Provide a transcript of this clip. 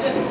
this